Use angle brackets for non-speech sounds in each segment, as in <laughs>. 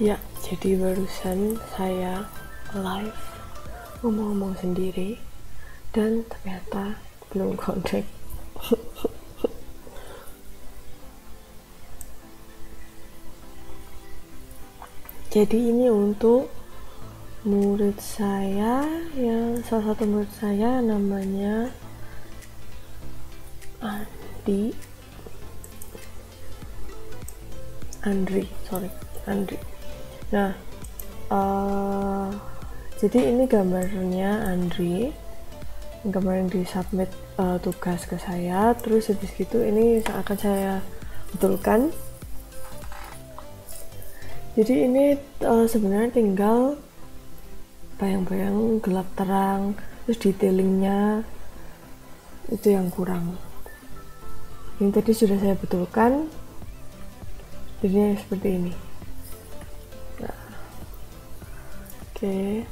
Ya, jadi barusan saya live ngomong-ngomong sendiri dan ternyata belum kontrak. <laughs> jadi ini untuk murid saya yang salah satu murid saya namanya Andi Andri sorry Andri nah uh, jadi ini gambarnya Andri yang disubmit uh, tugas ke saya. Terus habis gitu ini akan saya betulkan. Jadi ini uh, sebenarnya tinggal bayang-bayang gelap terang terus detailingnya itu yang kurang. Ini tadi sudah saya betulkan jadinya seperti ini Oke.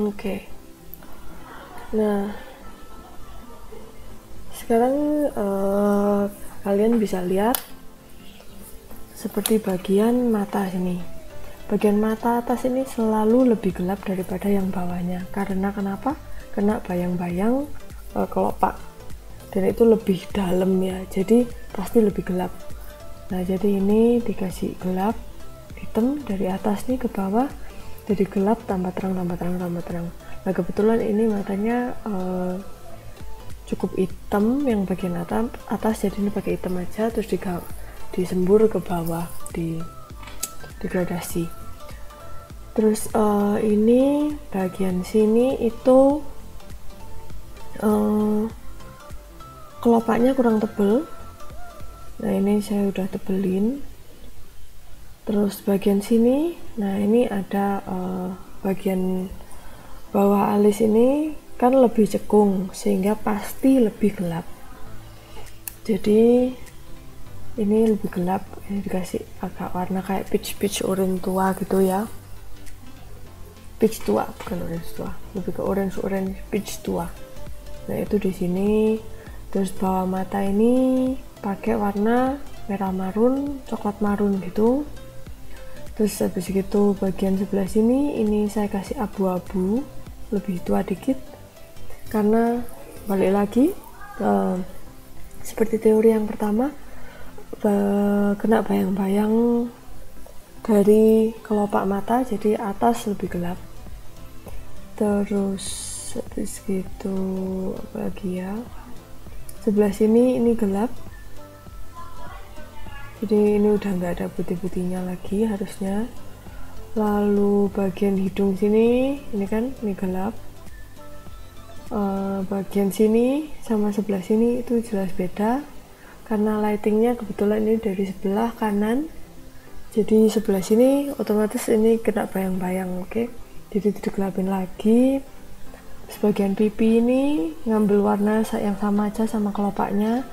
Oke. Nah, sekarang uh, kalian bisa lihat seperti bagian mata sini bagian mata atas ini selalu lebih gelap daripada yang bawahnya. Karena kenapa? kena bayang-bayang e, kelopak. Dan itu lebih dalam ya. Jadi pasti lebih gelap. Nah jadi ini dikasih gelap hitam dari atas nih ke bawah jadi gelap tambah terang tambah terang tambah terang. Nah kebetulan ini matanya e, cukup hitam yang bagian atas atas jadi ini pakai hitam aja terus disembur ke bawah di degradasi. Terus uh, ini bagian sini itu uh, kelopaknya kurang tebel. Nah ini saya udah tebelin. Terus bagian sini nah ini ada uh, bagian bawah alis ini kan lebih cekung sehingga pasti lebih gelap. Jadi ini lebih gelap ini dikasih agak warna kayak peach peach orange tua gitu ya. Peach tua bukan orange tua. Lebih ke orange orange peach tua. Nah itu di sini. Terus bawah mata ini pakai warna merah marun coklat marun gitu. Terus habis itu bagian sebelah sini ini saya kasih abu-abu lebih tua dikit. Karena balik lagi uh, seperti teori yang pertama kena bayang-bayang dari kelopak mata jadi atas lebih gelap. Terus habis gitu lagi ya? Sebelah sini ini gelap. Jadi ini udah nggak ada putih-putihnya lagi harusnya. Lalu bagian hidung sini ini kan ini gelap. Uh, bagian sini sama sebelah sini itu jelas beda karena lightingnya kebetulan ini dari sebelah kanan. Jadi sebelah sini otomatis ini kena bayang-bayang oke? Okay? jadi digelapin lagi. Sebagian pipi ini ngambil warna yang sama aja sama kelopaknya.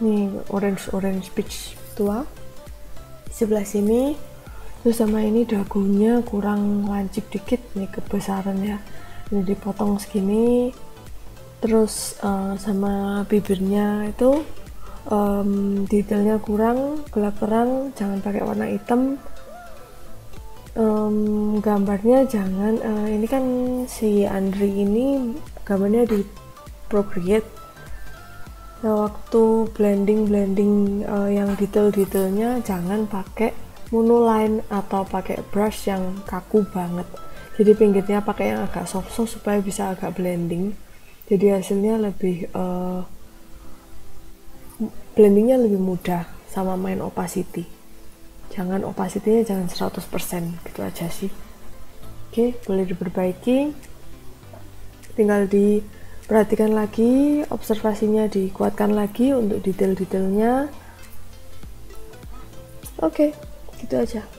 Ini orange orange peach tua. Sebelah sini terus sama ini dagunya kurang lancip dikit nih kebesaran ya ini dipotong segini. Terus uh, sama bibirnya itu um, detailnya kurang gelap terang jangan pakai warna hitam. Um, gambarnya jangan uh, ini kan si Andri ini gambarnya di Procreate. Nah waktu blending blending uh, yang detail detailnya jangan pakai monoline atau pakai brush yang kaku banget. Jadi pinggirnya pakai yang agak soft soft supaya bisa agak blending. Jadi hasilnya lebih uh, blendingnya lebih mudah sama main opacity. Jangan opacity-nya jangan 100% gitu aja sih. Oke boleh diperbaiki. Tinggal diperhatikan lagi observasinya dikuatkan lagi untuk detail-detailnya. Oke gitu aja